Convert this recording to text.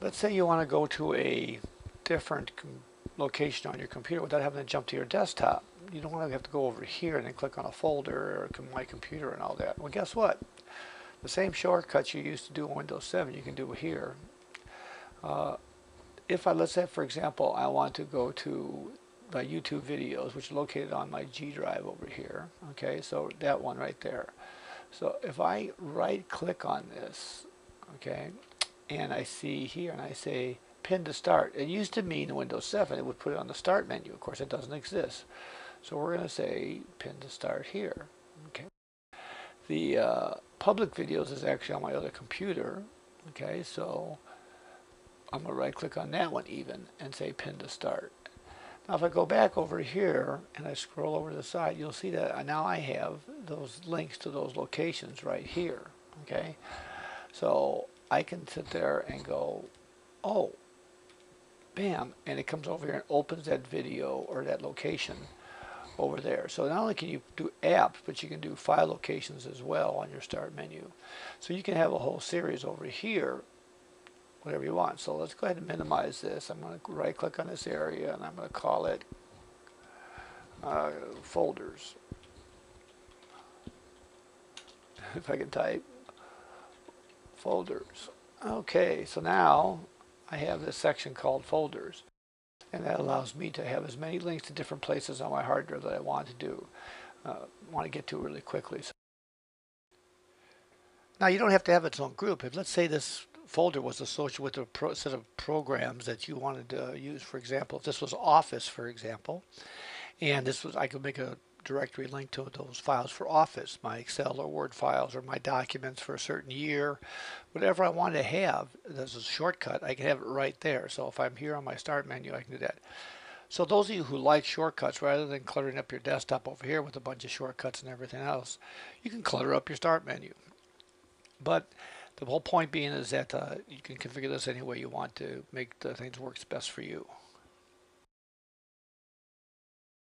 let's say you want to go to a different location on your computer without having to jump to your desktop. You don't want to have to go over here and then click on a folder or my computer and all that. Well, guess what? The same shortcuts you used to do in Windows 7 you can do here. Uh, if I, let's say for example, I want to go to my YouTube videos, which are located on my G drive over here. Okay, so that one right there. So if I right click on this, okay, and I see here and I say pin to start. It used to mean in Windows 7 it would put it on the start menu. Of course it doesn't exist. So we're going to say pin to start here. Okay. The uh, public videos is actually on my other computer. Okay, so I'm going to right click on that one even and say pin to start. Now if I go back over here and I scroll over to the side, you'll see that now I have those links to those locations right here. Okay, so I can sit there and go, oh, bam, and it comes over here and opens that video or that location over there. So not only can you do apps, but you can do file locations as well on your start menu. So you can have a whole series over here, whatever you want. So let's go ahead and minimize this. I'm going to right click on this area and I'm going to call it uh, folders. if I can type folders. Okay, so now I have this section called folders and that allows me to have as many links to different places on my hard drive that I want to do, uh, want to get to really quickly. So now you don't have to have its own group. If let's say this folder was associated with a pro set of programs that you wanted to use, for example, if this was Office, for example, and this was, I could make a directory link to those files for Office, my Excel or Word files or my documents for a certain year, whatever I want to have, there's a shortcut, I can have it right there. So if I'm here on my start menu, I can do that. So those of you who like shortcuts, rather than cluttering up your desktop over here with a bunch of shortcuts and everything else, you can clutter up your start menu. But the whole point being is that uh, you can configure this any way you want to make the things work best for you.